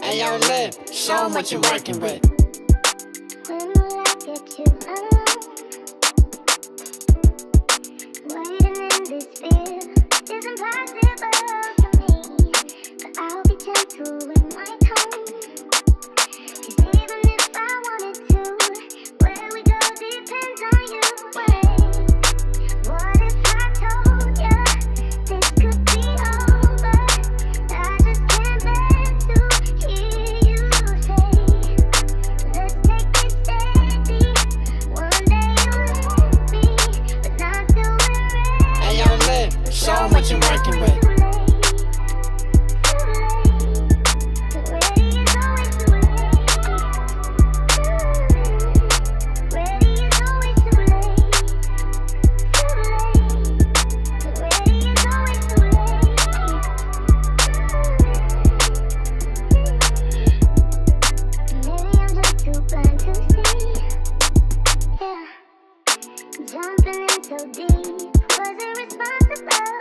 Hey yo, Lib, show them what you're working with. on what you're working with. so deep. Wasn't responsible.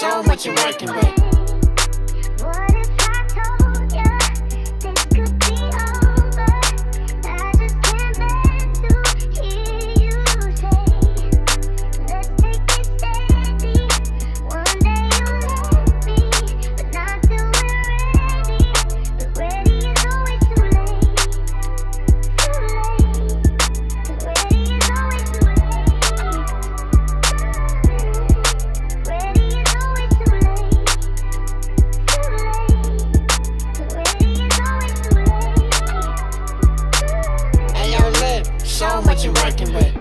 Show what you're working with. know what you're working with.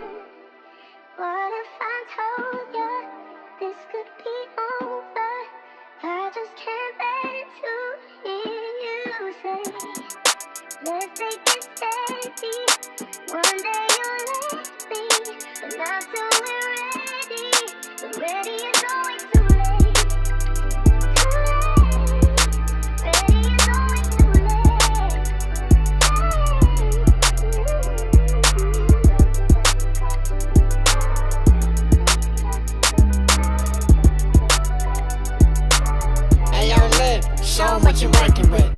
What if I told you this could be over? I just can't bear to hear you say, let's take it steady. One day you'll let me, but not show what you're working with.